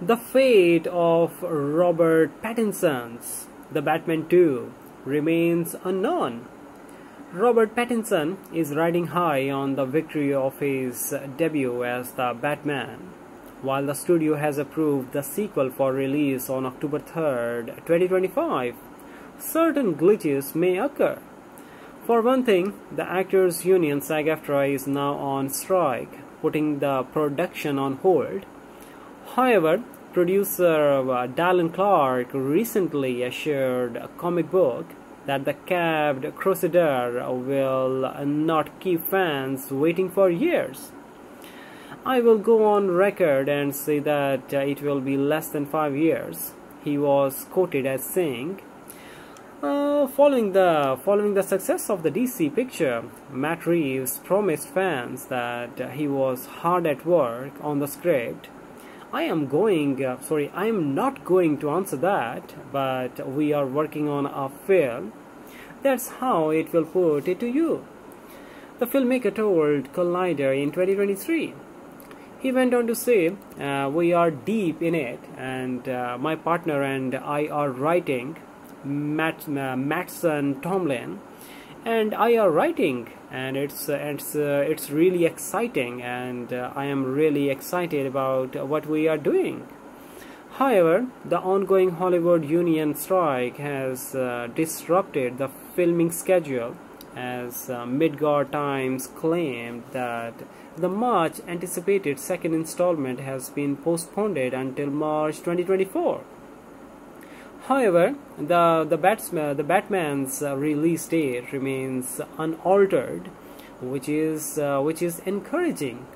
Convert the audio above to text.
The fate of Robert Pattinson's The Batman 2 remains unknown. Robert Pattinson is riding high on the victory of his debut as the Batman. While the studio has approved the sequel for release on October 3, 2025, certain glitches may occur. For one thing, the actors' union SAG-AFTRA is now on strike, putting the production on hold. However, producer uh, Dylan Clark recently assured a Comic Book that the Caped Crusader will not keep fans waiting for years. I will go on record and say that uh, it will be less than five years. He was quoted as saying, uh, following the following the success of the DC picture, Matt Reeves promised fans that he was hard at work on the script. I am going, uh, sorry, I am not going to answer that, but we are working on a film. That's how it will put it to you. The filmmaker told Collider in 2023. He went on to say, uh, We are deep in it, and uh, my partner and I are writing Matt, uh, Mattson Tomlin, and I are writing, and it's uh, it's uh, it's really exciting, and uh, I am really excited about what we are doing. However, the ongoing Hollywood union strike has uh, disrupted the filming schedule, as uh, Midgard Times claimed that the much anticipated second installment has been postponed until March 2024. However, the the, Batsman, the Batman's uh, release date remains unaltered, which is uh, which is encouraging